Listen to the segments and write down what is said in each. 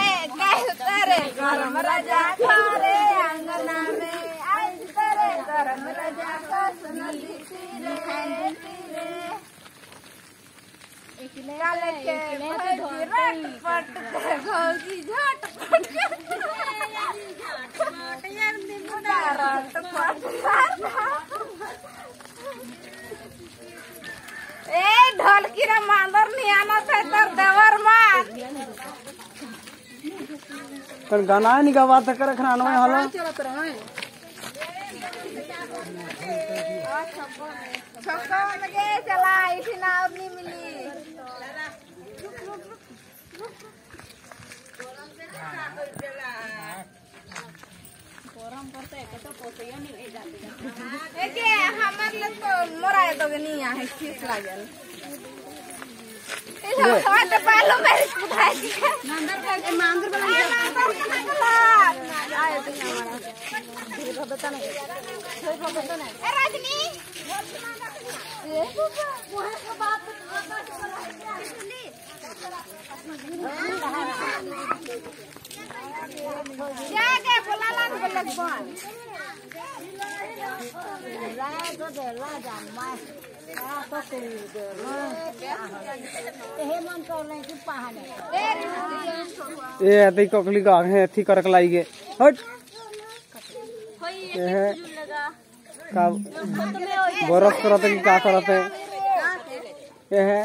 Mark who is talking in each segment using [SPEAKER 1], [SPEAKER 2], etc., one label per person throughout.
[SPEAKER 1] आए गए करे करम राजा घरे अंगना में आए करे करम राजा कस नदी तीरे तीरे काले के भौजी रटपट के भौजी झटपट के ए, ढोलकी रे मांदर नहीं आना तर देवर मार।
[SPEAKER 2] पण गाना नहीं गावा था कर खना नवे हलो।
[SPEAKER 1] छक्का लगे चला इठी ना और नहीं मिली एके हमर ले तो मोरा तो नहीं है ठीक लागल। ए हवा तो पालो मेरे दिया मंदर का मंदर वाला मंदर का निकला आए तो बता नहीं बता नहीं ए रजनी ए वहाँ का बात जाके बोला लान बोलक बन
[SPEAKER 2] ए अति कोकली का है थी करक लाई गे हट। ये है का बरस करत है कि का करत है ये है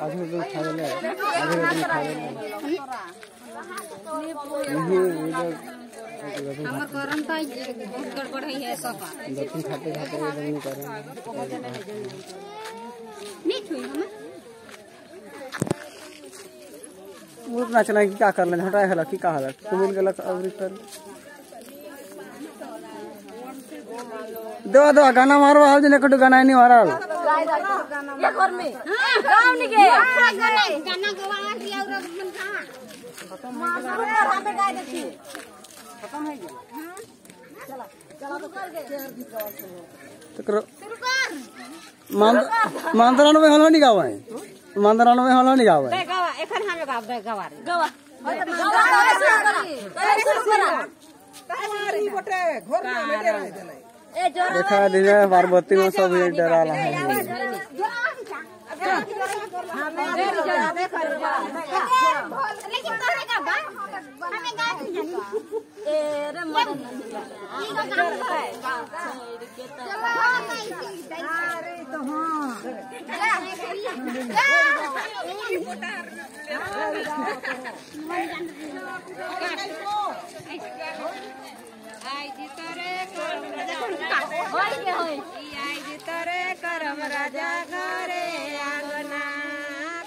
[SPEAKER 2] आधे तो खा ले आधे तो खा ले नहीं ये जो
[SPEAKER 1] हमर करम का बहुत गड़बड़ है
[SPEAKER 2] खाते खाते एकदम नहीं कर
[SPEAKER 1] नहीं
[SPEAKER 2] की क्या कर ले हटाए हला की का हला तू मिल गलक अवरी कर दो दो गाना मारो आज ने कटु गाना नहीं मारा
[SPEAKER 1] ये घर में गाँव नहीं के गाना गाना गवा दिया और मन कहाँ पर हमें गाय देखी खत्म है गया चला चला तो कर दे।
[SPEAKER 2] तो करो। में हलो नहीं गावा है? मांदरान में हलो नहीं गावा है?
[SPEAKER 1] गवा। एखन हमें गाव दे गवा। रे गवा गवा शुरू करा ए ज़ोर
[SPEAKER 2] देखा दिन पार्वती में सब डरा रहा है
[SPEAKER 1] लेकिन तोरे का बा हमें गा ए रे मदन ई का काम है चलो अरे तो करम राजा जी तोरे करम राजा घरे आंगना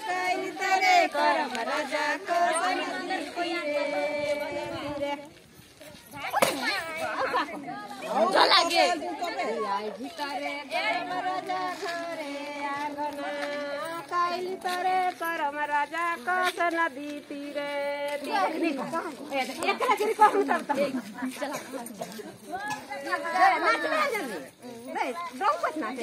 [SPEAKER 1] कई तोरे करम राजा को ভিতরে পরম রাজা ঘরে আঙ্গনা কাইলি তরে পরম রাজা কস নদী তীরে একলা গিরি কহু তর তো নাচ না জানি নাই ডং পছ নাচ